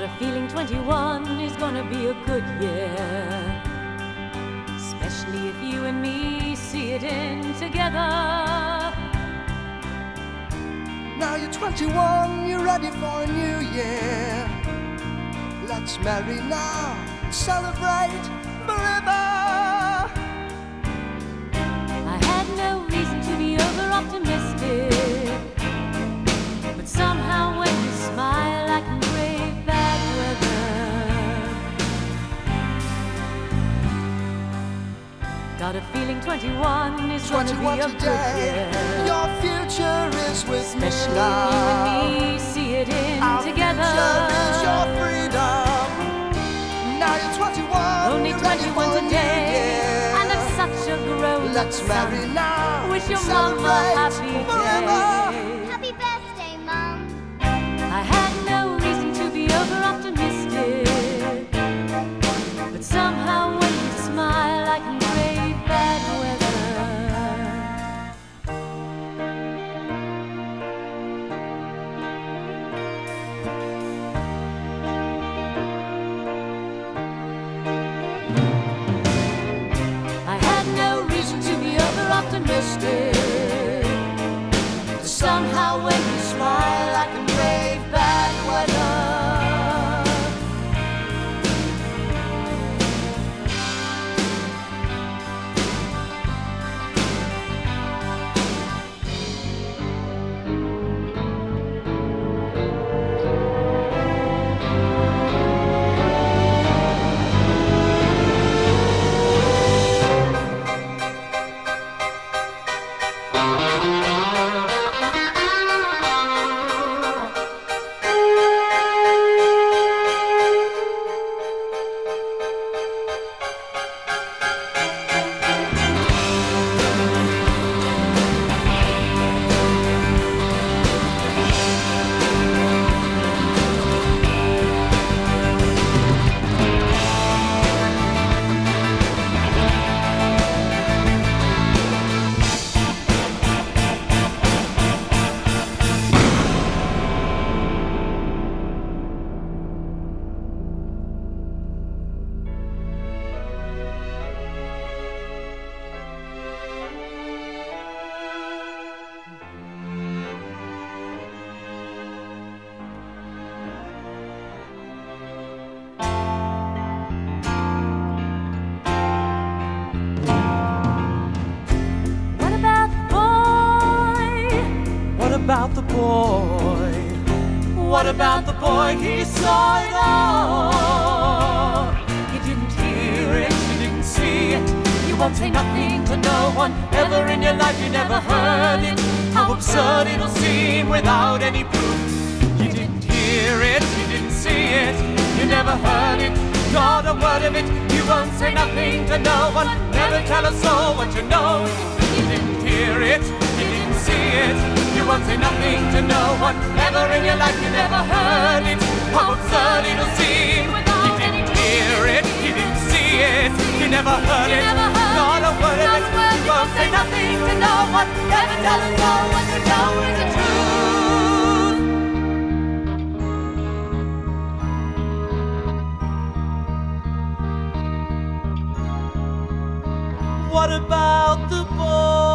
Got a feeling 21 is gonna be a good year. Especially if you and me see it in together. Now you're 21, you're ready for a new year. Let's marry now, celebrate forever. Got a feeling 21 is gonna 21 be a good today, year. your future is with me Especially now. if you and me see it in Our together. future is your freedom. Now you're 21, Only you're 21 for a new today, and I'm such a grown Let's marry now. Wish your mama happy forever. day. About the boy? What about the boy? He saw it all. You didn't hear it. he didn't see it. You won't say nothing to no one. Ever in your life you never heard it. How absurd it'll seem without any proof. You didn't hear it. You didn't see it. You never heard it. Not a word of it. You won't say nothing to no one. Never tell a soul what you know. You didn't hear it. You didn't see it. You won't say nothing to no one. Ever in your life you never heard it. How absurd it'll seem. You didn't hear it. You didn't see it. You never heard it. Not a word of it. You won't say nothing to no one. Never tell a soul what you know is the truth. What about the boy?